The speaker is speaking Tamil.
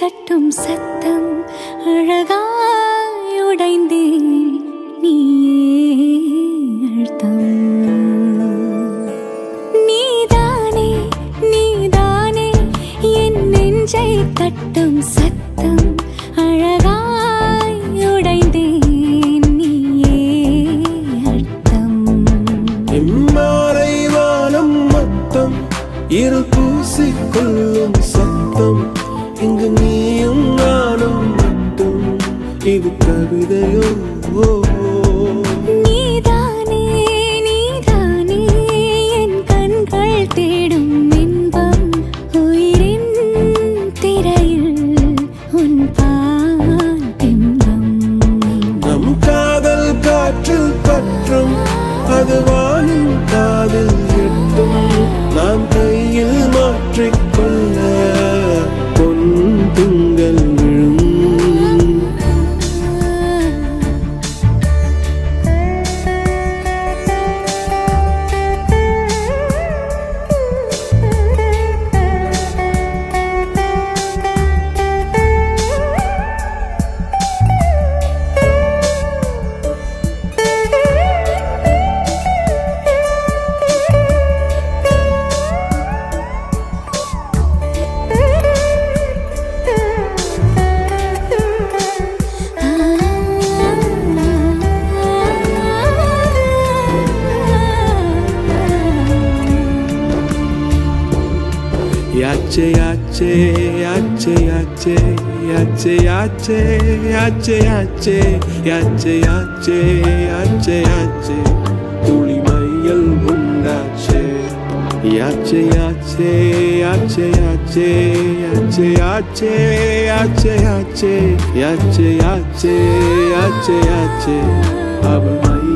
தட்டும் சத்தம் அழகாய் நீயே அழுத்தம். நீதானே நீதானே என் நெஞ்சை தட்டும் சத்தம் அழகாய் நீயே அழுத்தம். எம்மாறை வானம் மொத்தம் இரு பூசிக்கொள்ளும் சத்தம். இங்கு இது கவிதையோ. நீதானே நீதானே என் கண்கள் தேடும் இன்பம். உயிரின் திரையில் உன் பால் பிம்பம். நம் காதல் காற்றில் பற்றும் அது வானின் காதில் எட்டும். நாம் கையில் மாற்றிக்கொள்ள யாச்சே யாச்சே யாச்சே யாச்சே யாச்சே யாச்சே யாச்சே யாச்சே யாச்சே யாச்சே யாச்சே யாச்சே துளி மையல் உண்டாச்சே யாச்சே யாச்சே யாச்சே யாச்சே யாச்சே யாச்சே யாச்சே யாச்சே யாச்சே யாச்சே யாச்சே யாச்சே அவள்